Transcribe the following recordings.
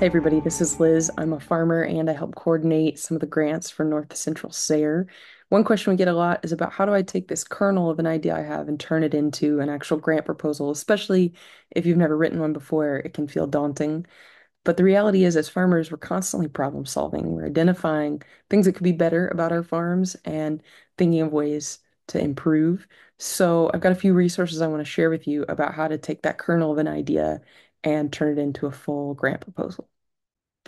Hey everybody, this is Liz. I'm a farmer and I help coordinate some of the grants for North Central SARE. One question we get a lot is about how do I take this kernel of an idea I have and turn it into an actual grant proposal, especially if you've never written one before, it can feel daunting. But the reality is, as farmers, we're constantly problem solving. We're identifying things that could be better about our farms and thinking of ways to improve. So I've got a few resources I want to share with you about how to take that kernel of an idea and turn it into a full grant proposal.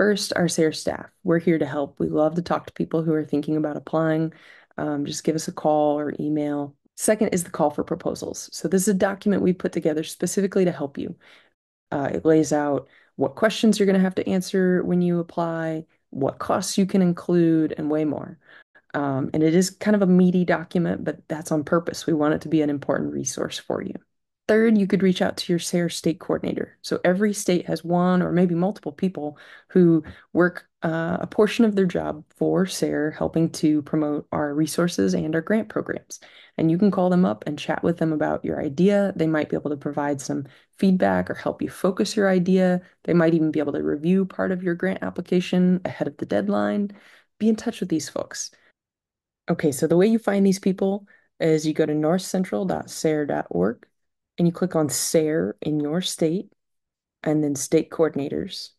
First, our SARE staff. We're here to help. We love to talk to people who are thinking about applying. Um, just give us a call or email. Second is the call for proposals. So this is a document we put together specifically to help you. Uh, it lays out what questions you're going to have to answer when you apply, what costs you can include, and way more. Um, and it is kind of a meaty document, but that's on purpose. We want it to be an important resource for you. Third, you could reach out to your SARE state coordinator. So every state has one or maybe multiple people who work uh, a portion of their job for SARE, helping to promote our resources and our grant programs. And you can call them up and chat with them about your idea. They might be able to provide some feedback or help you focus your idea. They might even be able to review part of your grant application ahead of the deadline. Be in touch with these folks. Okay, so the way you find these people is you go to northcentral.sare.org and you click on SARE in your state and then state coordinators.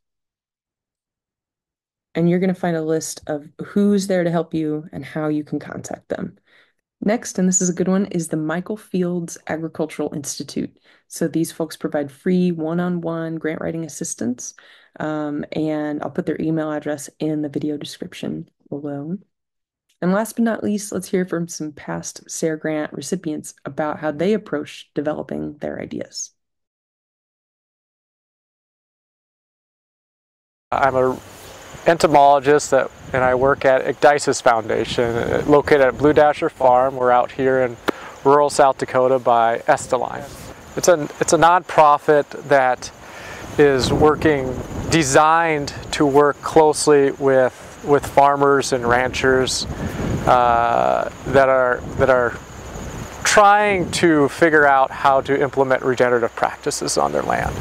And you're going to find a list of who's there to help you and how you can contact them. Next, and this is a good one, is the Michael Fields Agricultural Institute. So these folks provide free one-on-one grant writing assistance. Um, and I'll put their email address in the video description below. And last but not least, let's hear from some past SARE grant recipients about how they approach developing their ideas. I'm a entomologist that, and I work at Ecdysis Foundation, located at Blue Dasher Farm. We're out here in rural South Dakota by Estelline. It's a, it's a nonprofit that is working, designed to work closely with with farmers and ranchers uh, that are that are trying to figure out how to implement regenerative practices on their land.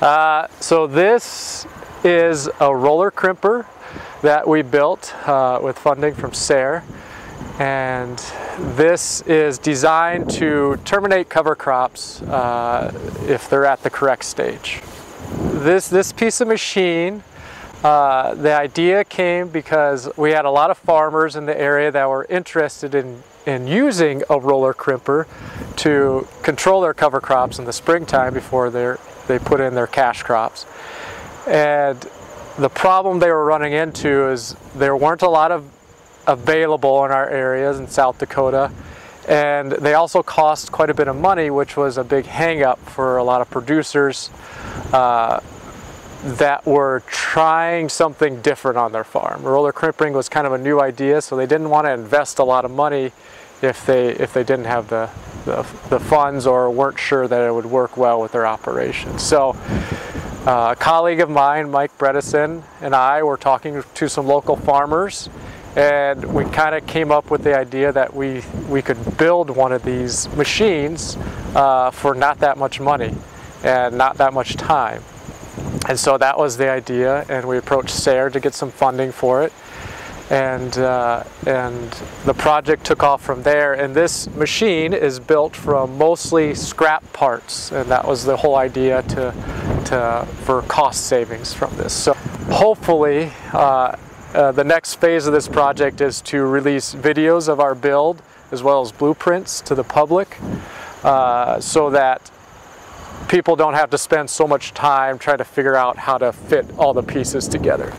Uh, so this is a roller crimper that we built uh, with funding from SARE and this is designed to terminate cover crops uh, if they're at the correct stage. This, this piece of machine uh, the idea came because we had a lot of farmers in the area that were interested in, in using a roller crimper to control their cover crops in the springtime before they put in their cash crops. And the problem they were running into is there weren't a lot of available in our areas in South Dakota and they also cost quite a bit of money which was a big hangup for a lot of producers uh, that were trying something different on their farm. Roller crimping was kind of a new idea, so they didn't want to invest a lot of money if they if they didn't have the, the, the funds or weren't sure that it would work well with their operation. So uh, a colleague of mine, Mike Bredeson, and I were talking to some local farmers and we kind of came up with the idea that we, we could build one of these machines uh, for not that much money and not that much time. And so that was the idea, and we approached SARE to get some funding for it. And, uh, and the project took off from there. And this machine is built from mostly scrap parts, and that was the whole idea to, to, for cost savings from this. So hopefully, uh, uh, the next phase of this project is to release videos of our build as well as blueprints to the public uh, so that people don't have to spend so much time trying to figure out how to fit all the pieces together.